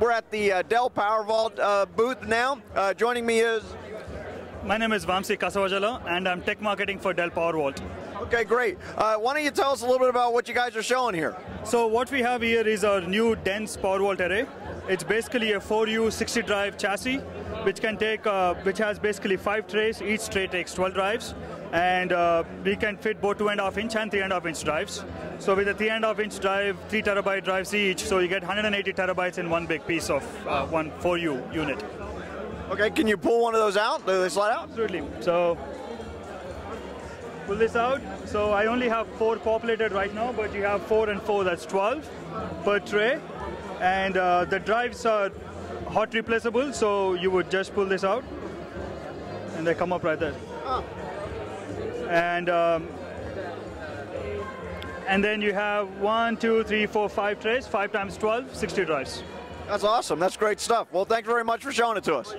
we're at the uh, Dell PowerVault uh, booth now. Uh, joining me is. My name is Vamsi Kasawajala, and I'm tech marketing for Dell PowerVault. Okay, great. Uh, why don't you tell us a little bit about what you guys are showing here? So what we have here is our new dense PowerVault array. It's basically a 4U 60 drive chassis, which can take, uh, which has basically five trays. Each tray takes 12 drives, and uh, we can fit both two and a half inch and three and a half inch drives. So with a three and a half inch drive, three terabyte drives each, so you get 180 terabytes in one big piece of uh, one 4U unit. Okay, can you pull one of those out? Do they slide out? Absolutely. So pull this out. So I only have four populated right now, but you have four and four, that's 12 per tray. And uh, the drives are hot replaceable, so you would just pull this out and they come up right there. Oh. And um, and then you have one, two, three, four, five trays, five times 12, 60 drives. That's awesome. That's great stuff. Well, thanks very much for showing it to us.